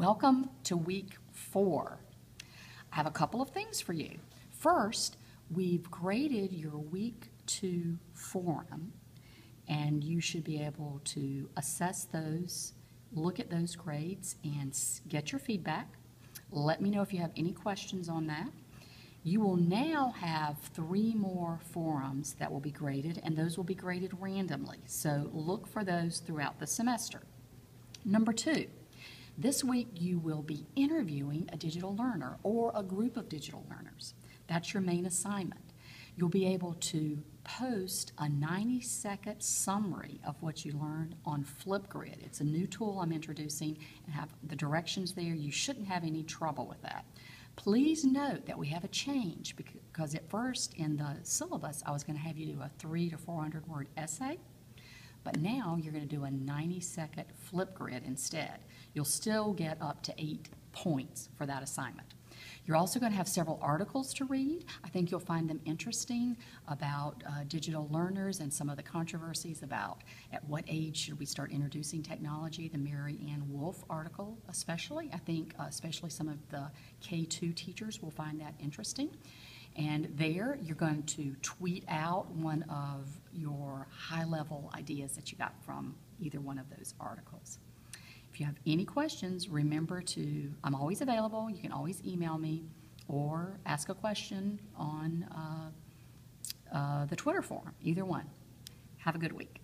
Welcome to week four. I have a couple of things for you. First, we've graded your week two forum, and you should be able to assess those, look at those grades, and get your feedback. Let me know if you have any questions on that. You will now have three more forums that will be graded, and those will be graded randomly. So look for those throughout the semester. Number two, this week you will be interviewing a digital learner or a group of digital learners. That's your main assignment. You'll be able to post a 90 second summary of what you learned on Flipgrid. It's a new tool I'm introducing and have the directions there. You shouldn't have any trouble with that. Please note that we have a change because at first in the syllabus I was going to have you do a three to 400 word essay. But now you're going to do a 90 second Flipgrid instead. You'll still get up to eight points for that assignment. You're also going to have several articles to read. I think you'll find them interesting about uh, digital learners and some of the controversies about at what age should we start introducing technology. The Mary Ann Wolf article, especially. I think, uh, especially some of the K2 teachers will find that interesting. And there, you're going to tweet out one of your high level ideas that you got from either one of those articles. If you have any questions, remember to, I'm always available. You can always email me or ask a question on uh, uh, the Twitter forum, either one. Have a good week.